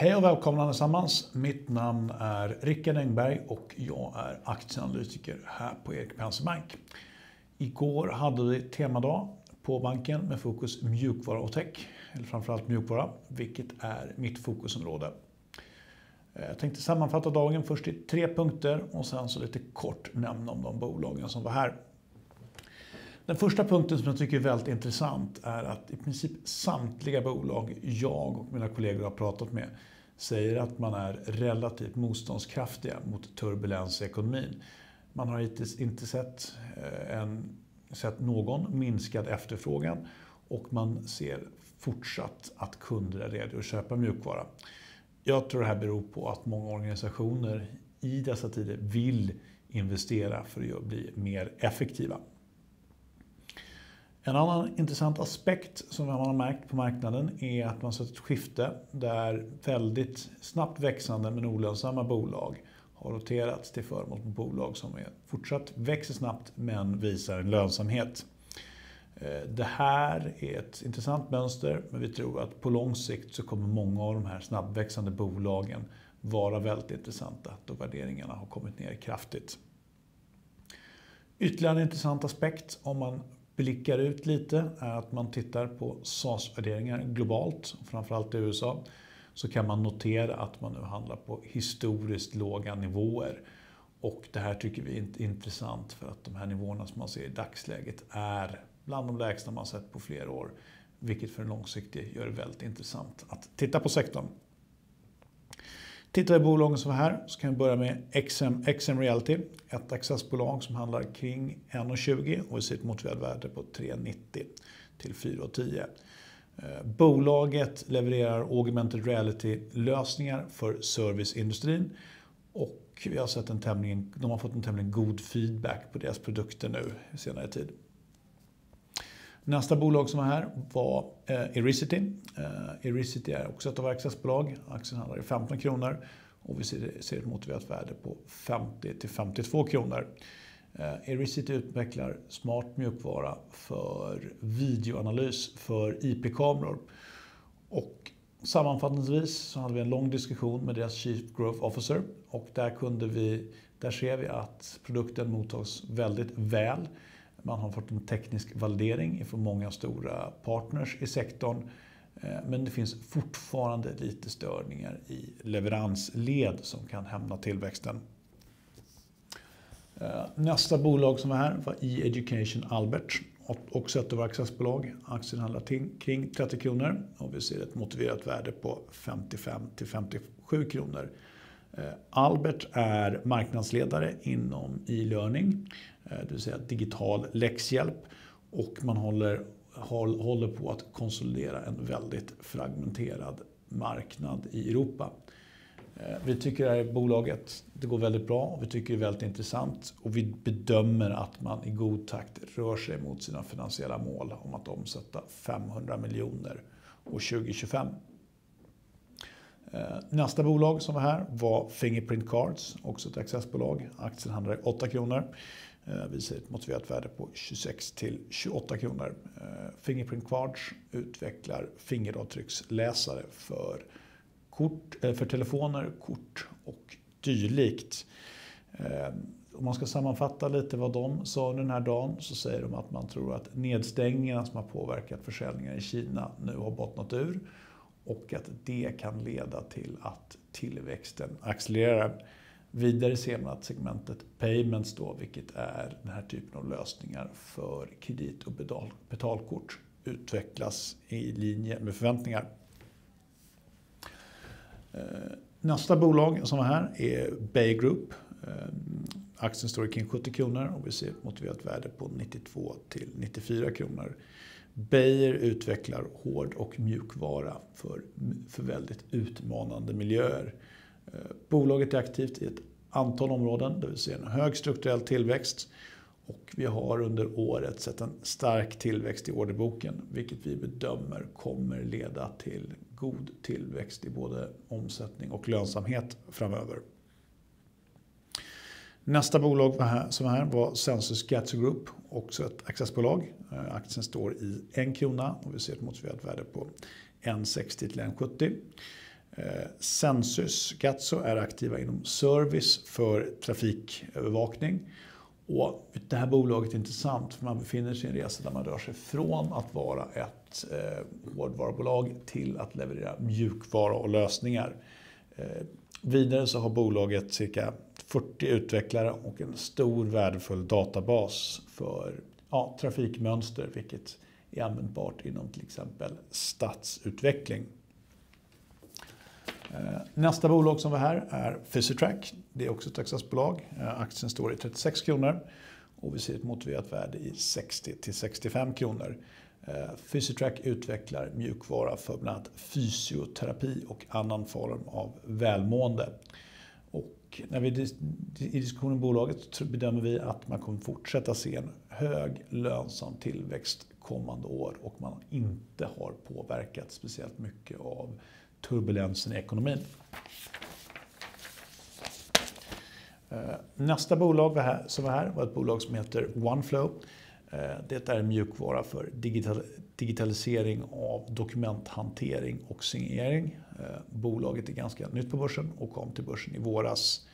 Hej och välkomna allesammans. Mitt namn är Rickard Engberg och jag är aktieanalytiker här på Erik Penser Bank. Igår hade vi temadag på banken med fokus mjukvara och tech, eller framförallt mjukvara, vilket är mitt fokusområde. Eh, jag tänkte sammanfatta dagen först i tre punkter och sen så lite kort nämna om de bolagen som var här. Den första punkten som jag tycker är väldigt intressant är att i princip samtliga bolag jag och mina kollegor har pratat med säger att man är relativt motståndskraftiga mot turbulens i ekonomin. Man har hittills inte sett, eh, en, sett någon minskad efterfrågan och man ser fortsatt att kunder är redo att köpa mjukvara. Jag tror det här beror på att många organisationer i dessa tider vill investera för att bli mer effektiva. En annan intressant aspekt som man har märkt på marknaden är att man sett ett skifte där väldigt snabbt växande men olönsamma bolag har roterats till förmån för bolag som är fortsatt växer snabbt men visar en lönsamhet. Eh, det här är ett intressant mönster men vi tror att på lång sikt så kommer många av de här snabbväxande bolagen vara väldigt intressanta då värderingarna har kommit ner kraftigt. Ytterligare en intressant aspekt om man blickar ut lite är att man tittar på SAS-värderingar globalt, framförallt i USA, så kan man notera att man nu handlar på historiskt låga nivåer. Och det här tycker vi är intressant för att de här nivåerna som man ser i dagsläget är bland de lägsta man sett på flera år. Vilket för en långsiktig gör det väldigt intressant att titta på sektorn. Tittar vi på bolagen som var här så kan vi börja med XM, XM Reality. Ett accessbolag som handlar kring 1,20 och vi ser ett motiverat värde på 3,90 till 4,10. Eh, bolaget levererar augmented reality-lösningar för serviceindustrin och vi har sett en tämligen, de har fått en tämligen god feedback på deras produkter nu i senare tid. Nästa bolag som var här var eh, Ericity. Eh, Ericity är också ett av accessbolag. Aktien handlar i 15 kronor och vi ser ett motiverat värde på 50 till 52 kronor. Eh, Ericity utvecklar smart mjukvara för videoanalys för IP-kameror. Och sammanfattningsvis så hade vi en lång diskussion med deras Chief Growth Officer och där, kunde vi, där ser vi att produkten mottas väldigt väl. Man har fått en teknisk validering från många stora partners i sektorn. Eh, men det finns fortfarande lite störningar i leveransled som kan hämna tillväxten. Eh, nästa bolag som var här var E-Education Albert. Också ett av våra accessbolag. Aktien handlar kring 30 kronor och vi ser ett motiverat värde på 55 till 57 kronor. Eh, Albert är marknadsledare inom e-learning, eh, det vill säga digital läxhjälp. Och man håller, håller på att konsolidera en väldigt fragmenterad marknad i Europa. Eh, vi tycker det här bolaget det går väldigt bra och vi tycker det är väldigt intressant. Och vi bedömer att man i god takt rör sig mot sina finansiella mål om att omsätta 500 miljoner år 2025. Eh, nästa bolag som var här var Fingerprint Cards, också ett accessbolag. Aktien handlar i 8 kronor. Eh, vi ser ett motiverat värde på 26 till 28 kronor. Eh, Fingerprint Cards utvecklar fingeravtrycksläsare för, kort, eh, för telefoner, kort och dylikt. Om man ska sammanfatta lite vad de sa den här dagen så säger de att man tror att nedstängningarna som har påverkat försäljningen i Kina nu har bottnat ur och att det kan leda till att tillväxten accelererar. Vidare ser man att segmentet Payments, då, vilket är den här typen av lösningar för kredit och betalkort, utvecklas i linje med förväntningar. Eh, nästa bolag som är här är Bay Group. Eh, aktien står kring 70 kronor och vi ser ett motiverat värde på 92 till 94 kronor. Beijer utvecklar hård och mjukvara för, för väldigt utmanande miljöer. Eh, bolaget är aktivt i ett antal områden där vi ser en hög strukturell tillväxt. Och vi har under året sett en stark tillväxt i orderboken, vilket vi bedömer kommer leda till god tillväxt i både omsättning och lönsamhet framöver. Nästa bolag som var här var Sensus Gatso Group, också ett accessbolag. Eh, aktien står i en krona och vi ser ett motiverat värde på 1,60 till 1,70. Sensus eh, Gatso är aktiva inom service för trafikövervakning. Och det här bolaget är intressant för man befinner sig i en resa där man rör sig från att vara ett eh, hårdvarubolag till att leverera mjukvara och lösningar. Eh, vidare så har bolaget cirka 40 utvecklare och en stor värdefull databas för ja, trafikmönster vilket är användbart inom till exempel stadsutveckling. Eh, nästa bolag som var här är Physitrack. Det är också ett accessbolag. Eh, aktien står i 36 kronor och vi ser ett motiverat värde i 60 till 65 kronor. Eh, Physitrack utvecklar mjukvara för bland annat fysioterapi och annan form av välmående. Och när vi i diskussionen om bolaget bedömer vi att man kommer fortsätta se en hög lönsam tillväxt kommande år och man inte har påverkat speciellt mycket av turbulensen i ekonomin. Eh, nästa bolag som var här var ett bolag som heter OneFlow. Eh, det är en mjukvara för digitalisering av dokumenthantering och signering. Eh, bolaget är ganska nytt på börsen och kom till börsen i våras.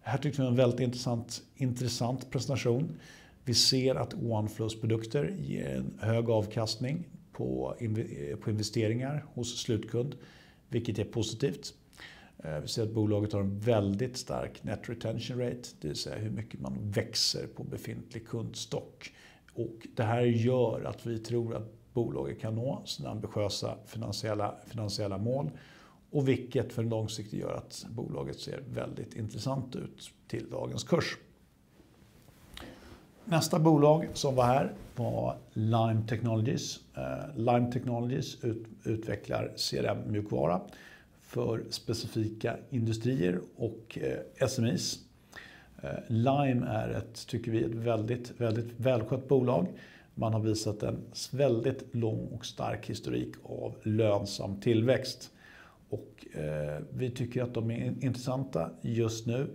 Här tyckte vi en väldigt intressant, intressant presentation. Vi ser att OneFlows produkter ger en hög avkastning på eh, investeringar hos slutkund vilket är positivt. Vi ser att bolaget har en väldigt stark net retention rate, det vill säga hur mycket man växer på befintlig kundstock. Och det här gör att vi tror att bolaget kan nå sina ambitiösa finansiella, finansiella mål och vilket för långsiktigt gör att bolaget ser väldigt intressant ut till dagens kurs. Nästa bolag som var här var Lime Technologies. Eh, Lime Technologies utvecklar CRM-mjukvara för specifika industrier och eh, SMI's. Eh, Lime är ett, tycker vi, ett väldigt, väldigt välskött bolag. Man har visat en väldigt lång och stark historik av lönsam tillväxt. Och eh, vi tycker att de är intressanta just nu.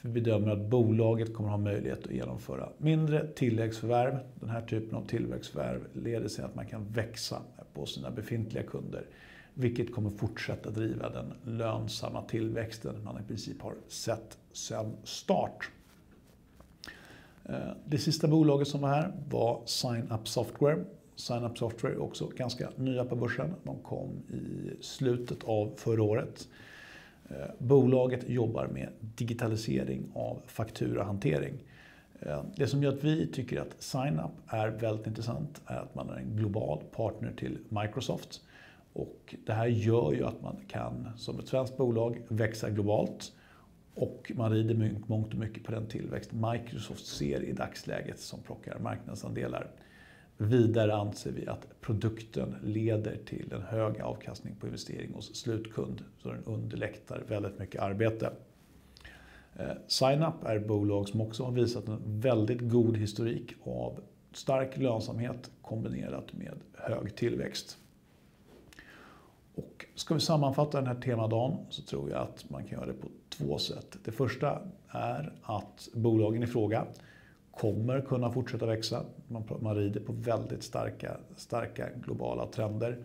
Vi bedömer att bolaget kommer att ha möjlighet att genomföra mindre tilläggsförvärv. Den här typen av tillväxtförvärv leder till att man kan växa på sina befintliga kunder. Vilket kommer fortsätta driva den lönsamma tillväxten man i princip har sett sedan start. Eh, det sista bolaget som var här var SignUp Software. SignUp Software är också ganska nya på börsen. De kom i slutet av förra året. Eh, bolaget jobbar med digitalisering av fakturahantering. Eh, det som gör att vi tycker att SignUp är väldigt intressant är att man är en global partner till Microsoft. Och det här gör ju att man kan som ett svenskt bolag växa globalt och man rider mångt och mycket på den tillväxt Microsoft ser i dagsläget som plockar marknadsandelar. Vidare anser vi att produkten leder till en hög avkastning på investering hos slutkund, så den underlättar väldigt mycket arbete. Eh, SignUp är ett bolag som också har visat en väldigt god historik av stark lönsamhet kombinerat med hög tillväxt. Och ska vi sammanfatta den här temadagen så tror jag att man kan göra det på två sätt. Det första är att bolagen i fråga kommer kunna fortsätta växa. Man, man rider på väldigt starka, starka globala trender.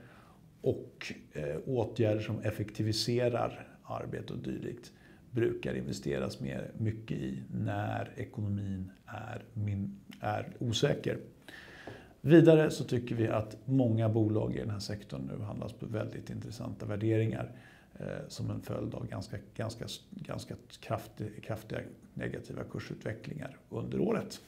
Och eh, åtgärder som effektiviserar arbete och dylikt brukar investeras mer mycket i när ekonomin är, min, är osäker. Vidare så tycker vi att många bolag i den här sektorn nu handlas på väldigt intressanta värderingar eh, som en följd av ganska, ganska, ganska kraftig, kraftiga negativa kursutvecklingar under året.